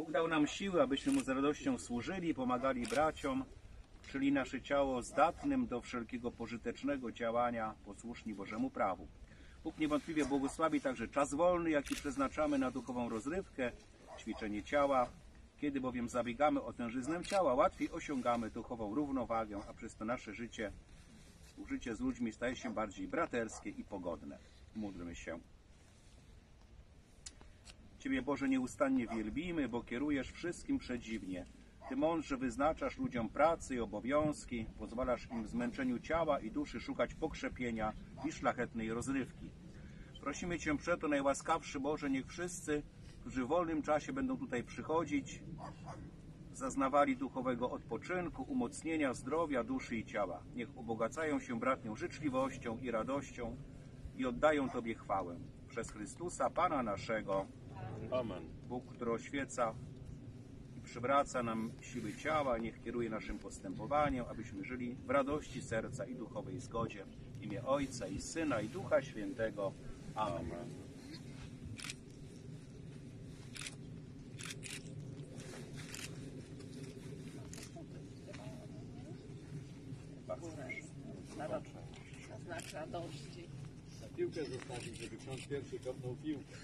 Bóg dał nam siły, abyśmy Mu z radością służyli, pomagali braciom, czyli nasze ciało zdatnym do wszelkiego pożytecznego działania, posłuszni Bożemu prawu. Bóg niewątpliwie błogosławi także czas wolny, jaki przeznaczamy na duchową rozrywkę, ćwiczenie ciała. Kiedy bowiem zabiegamy o tężyznę ciała, łatwiej osiągamy duchową równowagę, a przez to nasze życie, współżycie z ludźmi staje się bardziej braterskie i pogodne. Módlmy się. Ciebie Boże nieustannie wielbimy, bo kierujesz wszystkim przedziwnie. Ty mądrze wyznaczasz ludziom pracy i obowiązki, pozwalasz im w zmęczeniu ciała i duszy szukać pokrzepienia i szlachetnej rozrywki. Prosimy Cię przeto, najłaskawszy Boże, niech wszyscy, którzy w wolnym czasie będą tutaj przychodzić, zaznawali duchowego odpoczynku, umocnienia zdrowia duszy i ciała. Niech ubogacają się bratnią życzliwością i radością i oddają Tobie chwałę. Przez Chrystusa, Pana naszego, Amen. Bóg, który oświeca i przywraca nam siły ciała, niech kieruje naszym postępowaniem, abyśmy żyli w radości serca i duchowej zgodzie. W imię Ojca i Syna i Ducha Świętego. Amen. Znak radości. Na piłkę zostawić, żeby ksiądz pierwszy kopnął piłkę.